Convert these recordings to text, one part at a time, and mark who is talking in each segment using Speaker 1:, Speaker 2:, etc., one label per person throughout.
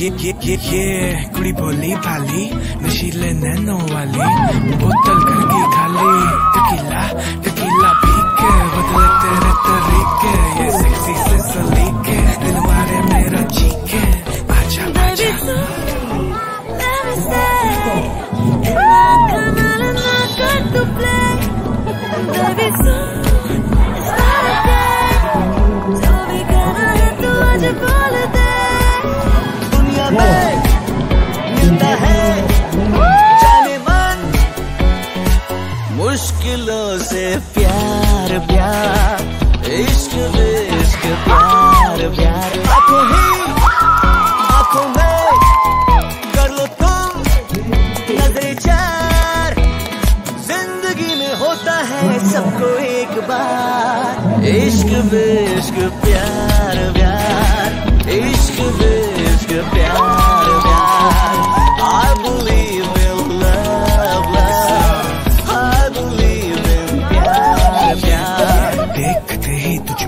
Speaker 1: ये ये ये कुड़ी बोली, भाली। नशीले नैनो वाली। बोतल करके खाली टकीला टकीला पी
Speaker 2: प्यार प्यार, इश्क इश्क, प्यार प्यार। ही कर लो तुम ज़िंदगी में होता है सबको एक बार। इश्क इश्क, प्यार प्यार इश्क इश्क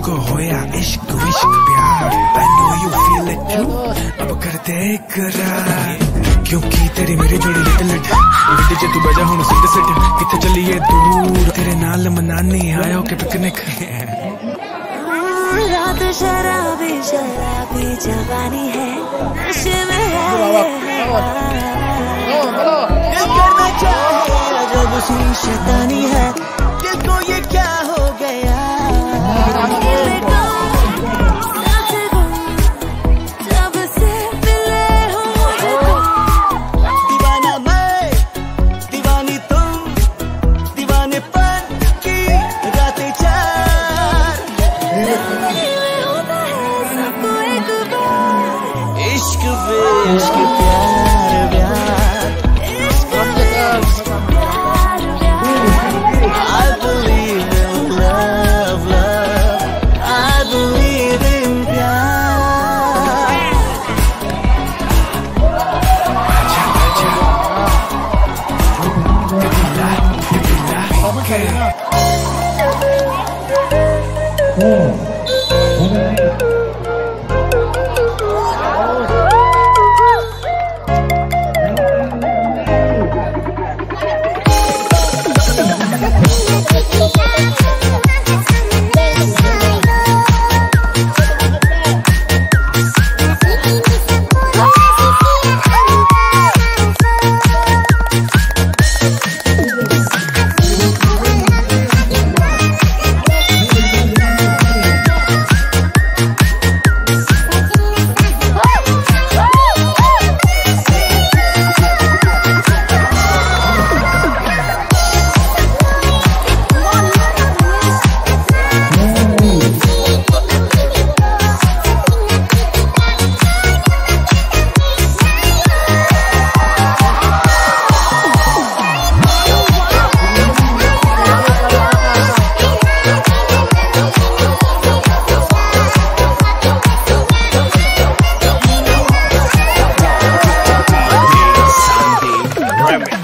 Speaker 1: तुझको होया इश्क विश्क प्यार। I know you feel it too अब कर दे करार। क्योंकि तेरी मेरी जोड़ी लिटिल लिट लिट जे तू बजा हुन सिट सिट किथे चलिए दूर? तेरे नाल मनानी आयो के पिकनिक।
Speaker 3: रात शराबी शराबी जवानी है। नशे में है
Speaker 2: दिल करना चाहे जब सी शैतानी है दिल को ये क्या हो
Speaker 1: आजा टकीला टकीला
Speaker 4: Oh. Miami.